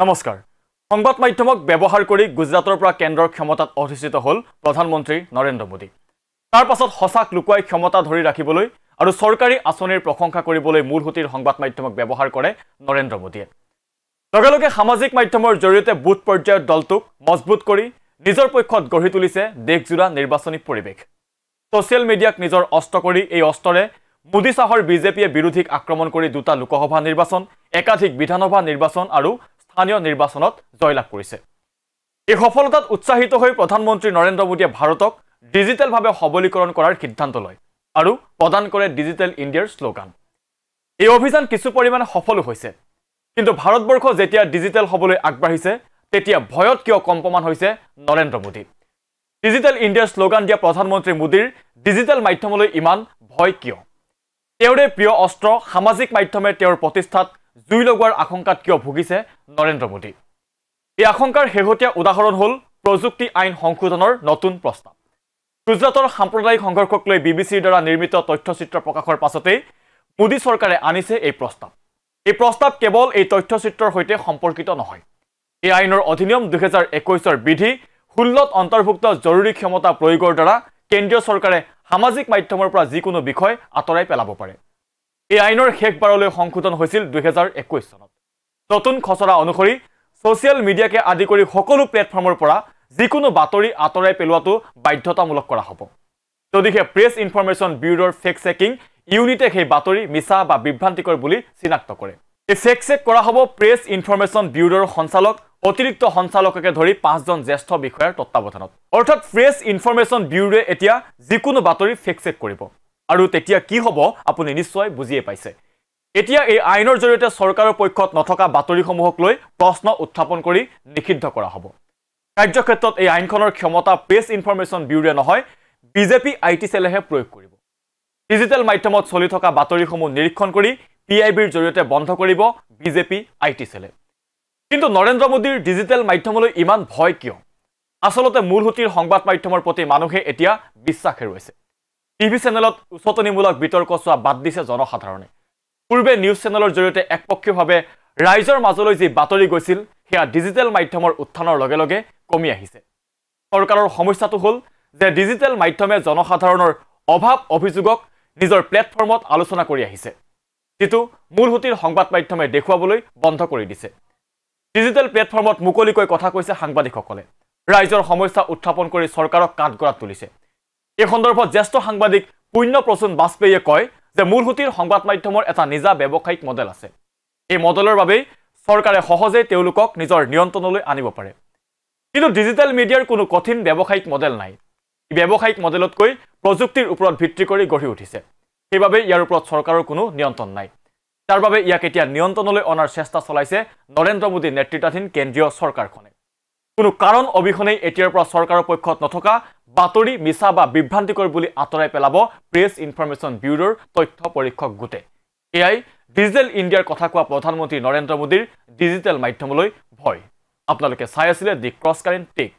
নমস্কাৰ। সংবাদ মাধ্যমক ব্যৱহাৰ কৰি গুজৰাটৰ পৰা কেন্দ্ৰৰ ক্ষমতাত অধিষ্ঠিত হ'ল প্ৰধানমন্ত্ৰী নৰেন্দ্ৰ মোদী। তাৰ পাছত সঁচাক লুকুৱাই ক্ষমতা ধৰি ৰাখিবলৈ আৰু চৰকাৰী আঁচনিৰ প্ৰশংসা কৰিবলৈ মূলসুঁতিৰ সংবাদ মাধ্যমক ব্যৱহাৰ কৰে নৰেন্দ্ৰ মোদীয়ে। লগে লগে সামাজিক মাধ্যমৰ জৰিয়তে বুথ পৰ্যায়ৰ দলটোক মজবুত কৰি নিজৰ পক্ষত গঢ়ি তুলিছে দেশজোৰা নিৰ্বাচনী পৰিৱেশ। ছ'চিয়েল মিডিয়াক নিজৰ অস্ত্ৰ কৰি এই অস্ত্ৰৰে মোদী চাহৰ বিজেপিয়ে বিৰোধীক আক্ৰমণ কৰি দুটা লোকসভা নিৰ্বাচন একাধিক বিধানসভা নিৰ্বাচন আৰু স্থানীয় নিৰ্বাচনত জয়লাভ কৰিছে। এই সফলতাত উৎসাহিত হৈ প্ৰধানমন্ত্ৰী নৰেন্দ্ৰ মোদীয়ে ভাৰতক ডিজিটেলভাৱে সবলীকৰণ কৰাৰ সিদ্ধান্ত লয় আৰু প্ৰদান কৰে ডিজিটেল ইণ্ডিয়াৰ শ্লোগান। এই অভিযান কিছু পৰিমাণে সফলো হৈছে কিন্তু ভাৰতবৰ্ষ যেতিয়া ডিজিটেল হ'বলৈ আগবাঢ়িছে তেতিয়া ভয়ত কিয় কম্পমান হৈছে নৰেন্দ্ৰ মোদী। ডিজিটেল ইণ্ডিয়াৰ শ্লোগান দিয়া প্ৰধানমন্ত্ৰী মোদীৰ ডিজিটেল মাধ্যমলৈ ইমান ভয় কিয়? তেওঁৰে প্ৰিয় অস্ত্ৰ সামাজিক মাধ্যমে তেওঁৰ প্ৰতিষ্ঠাত জুই লগোৱাৰ আশংকাত কিয় ভুগিছে নৰেন্দ্ৰ মোদী? এই আশংকাৰ শেহতীয়া উদাহৰণ হ'ল প্ৰযুক্তি আইন সংশোধনৰ নতুন প্ৰস্তাৱ। গুজৰাটৰ সাম্প্ৰদায়িক সংঘৰ্ষক লৈ বি বি চিৰ দ্বাৰা নিৰ্মিত তথ্যচিত্ৰ প্ৰকাশৰ পাছতেই মোদী চৰকাৰে আনিছে এই প্ৰস্তাৱ। এই প্ৰস্তাৱ কেৱল এই তথ্যচিত্ৰৰ সৈতে সম্পৰ্কিত নহয়। এই আইনৰ অধিনিয়ম দুহেজাৰ একৈছৰ বিধি ষোল্লত অন্তৰ্ভুক্ত জৰুৰী ক্ষমতা প্ৰয়োগৰ দ্বাৰা কেন্দ্ৰীয় চৰকাৰে সামাজিক মাধ্যমৰ পৰা যিকোনো বিষয় আঁতৰাই পেলাব পাৰে। এই আইনৰ শেষবাৰলৈ সংশোধন হৈছিল দুহেজাৰ একৈছ চনত। নতুন খচৰা অনুসৰি ছ'চিয়েল মিডিয়াকে আদি কৰি সকলো প্লেটফৰ্মৰ পৰা যিকোনো বাতৰি আঁতৰাই পেলোৱাটো বাধ্যতামূলক কৰা হ'ব। যদিহে প্ৰেছ ইনফৰমেশ্যন ব্যুৰোৰ ফেক চেকিং ইউনিটে সেই বাতৰি মিছা বা বিভ্ৰান্তিকৰ বুলি চিনাক্ত কৰে। এই ফেক চেক কৰা হ'ব প্ৰেছ ইনফৰমেশ্যন ব্যুৰোৰ সঞ্চালক অতিৰিক্ত সঞ্চালককে ধৰি পাঁচজন জ্যেষ্ঠ বিষয়াৰ তত্বাৱধানত। অৰ্থাৎ প্ৰেছ ইনফৰমেশ্যন ব্যুৰোৱে এতিয়া যিকোনো বাতৰি ফেক চেক কৰিব। আৰু তেতিয়া কি হ'ব আপুনি নিশ্চয় বুজিয়ে পাইছে। এতিয়া এই আইনৰ জৰিয়তে চৰকাৰৰ পক্ষত নথকা বাতৰিসমূহক লৈ প্ৰশ্ন উত্থাপন কৰি নিষিদ্ধ কৰা হ'ব। কাৰ্যক্ষেত্ৰত এই আইনখনৰ ক্ষমতা প্ৰেছ ইনফৰমেশ্যন ব্যুৰোৱে নহয় বিজেপি আই টি চেলেহে প্ৰয়োগ কৰিব। ডিজিটেল মাধ্যমত চলি থকা বাতৰিসমূহ নিৰীক্ষণ কৰি পি আই বিৰ জৰিয়তে বন্ধ কৰিব বিজেপি আই টি চেলে। কিন্তু নৰেন্দ্ৰ মোদীৰ ডিজিটেল মাধ্যমলৈ ইমান ভয় কিয়? আচলতে মূলসুঁতিৰ সংবাদ মাধ্যমৰ প্ৰতি মানুহে এতিয়া বিশ্বাস হেৰুৱাইছে টিভি চেনেলত উচতনিমূলক বিতৰ্ক চোৱা বাদ দিছে জনসাধাৰণে। পূৰ্বে নিউজ চেনেলৰ জৰিয়তে একপক্ষীয়ভাৱে ৰাইজৰ মাজলৈ যি বাতৰি গৈছিল সেয়া ডিজিটেল মাধ্যমৰ উত্থানৰ লগে লগে কমি আহিছে। চৰকাৰৰ সমস্যাটো হ'ল যে ডিজিটেল মাধ্যমে জনসাধাৰণৰ অভাৱ অভিযোগক নিজৰ প্লেটফৰ্মত আলোচনা কৰি আহিছে। যিটো মূলসুঁতিৰ সংবাদ মাধ্যমে দেখুৱাবলৈ বন্ধ কৰি দিছে। ডিজিটেল প্লেটফৰ্মত মুকলিকৈ কথা কৈছে সাংবাদিকসকলে। ৰাইজৰ সমস্যা উত্থাপন কৰি চৰকাৰক কাঠগড়াত তুলিছে। এই সন্দৰ্ভত জ্যেষ্ঠ সাংবাদিক পুণ্য প্ৰসূন বাজপেয়ীয়ে কয় যে মূলসুঁতিৰ সংবাদ মাধ্যমৰ এটা নিজা ব্যৱসায়িক মডেল আছে। এই মডেলৰ বাবেই চৰকাৰে সহজেই তেওঁলোকক নিজৰ নিয়ন্ত্ৰণলৈ আনিব পাৰে। কিন্তু ডিজিটেল মিডিয়াৰ কোনো কঠিন ব্যৱসায়িক মডেল নাই। ই ব্যৱসায়িক মডেলতকৈ প্ৰযুক্তিৰ ওপৰত ভিত্তি কৰি গঢ়ি উঠিছে। সেইবাবে ইয়াৰ ওপৰত চৰকাৰৰ কোনো নিয়ন্ত্ৰণ নাই। তাৰ বাবে ইয়াক এতিয়া নিয়ন্ত্ৰণলৈ অনাৰ চেষ্টা চলাইছে নৰেন্দ্ৰ মোদী নেতৃত্বাধীন কেন্দ্ৰীয় চৰকাৰখনে। কোনো কাৰণ অবিহনেই এতিয়াৰ পৰা চৰকাৰৰ পক্ষত নথকা বাতৰি মিছা বা বিভ্ৰান্তিকৰ বুলি আঁতৰাই পেলাব প্ৰেছ ইনফৰমেশ্যন ব্যুৰোৰ তথ্য পৰীক্ষক গোটে। এয়াই ডিজিটেল ইণ্ডিয়াৰ কথা কোৱা প্ৰধানমন্ত্ৰী নৰেন্দ্ৰ মোদীৰ ডিজিটেল মাধ্যমলৈ ভয়। আপোনালোকে চাই আছিলে দি ক্ৰছ কাৰেণ্ট টেক।